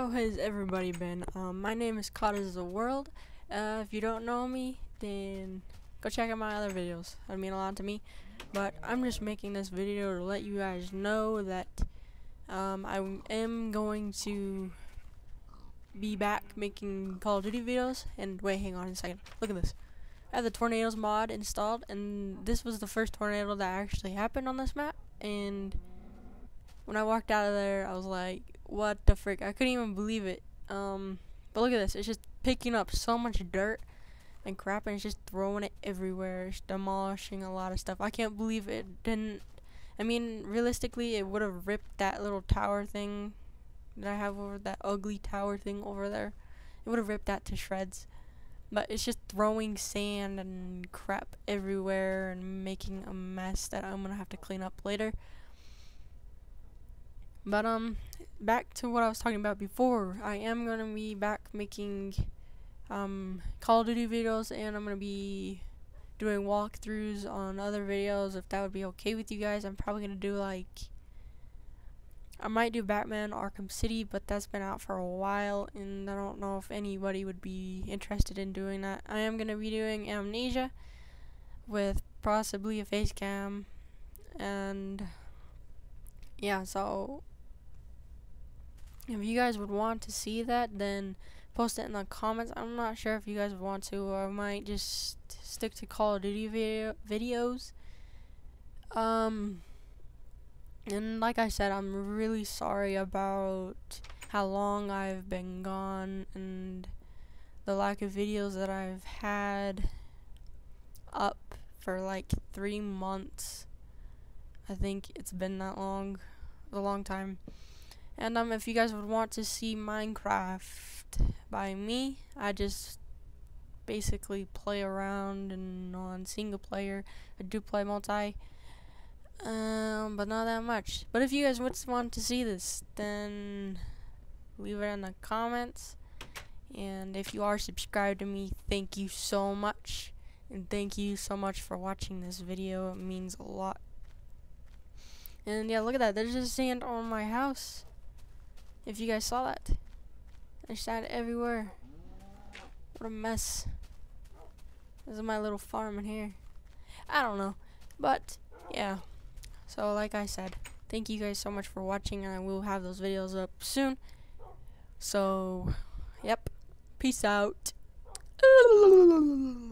How has everybody been? Um, my name is Caught as the World. Uh, if you don't know me, then go check out my other videos. That'd mean a lot to me. But I'm just making this video to let you guys know that um, I am going to be back making Call of Duty videos. And wait, hang on a second. Look at this. I have the Tornadoes mod installed, and this was the first tornado that actually happened on this map. And when I walked out of there, I was like, what the frick? I couldn't even believe it. Um, but look at this. It's just picking up so much dirt and crap and it's just throwing it everywhere. It's demolishing a lot of stuff. I can't believe it didn't. I mean, realistically, it would have ripped that little tower thing that I have over that ugly tower thing over there. It would have ripped that to shreds. But it's just throwing sand and crap everywhere and making a mess that I'm gonna have to clean up later. But um, back to what I was talking about before. I am gonna be back making um Call of Duty videos, and I'm gonna be doing walkthroughs on other videos. If that would be okay with you guys, I'm probably gonna do like I might do Batman Arkham City, but that's been out for a while, and I don't know if anybody would be interested in doing that. I am gonna be doing Amnesia with possibly a face cam, and yeah, so if you guys would want to see that, then post it in the comments. I'm not sure if you guys want to. I might just stick to Call of Duty video videos. Um, and like I said, I'm really sorry about how long I've been gone and the lack of videos that I've had up for like three months. I think it's been that long, a long time. And um, if you guys would want to see Minecraft by me, I just basically play around and on single player. I do play multi, um, but not that much. But if you guys would want to see this, then leave it in the comments. And if you are subscribed to me, thank you so much. And thank you so much for watching this video. It means a lot. And yeah, look at that. There's just sand on my house. If you guys saw that. There's sand everywhere. What a mess. This is my little farm in here. I don't know. But, yeah. So, like I said, thank you guys so much for watching, and I will have those videos up soon. So, yep. Peace out.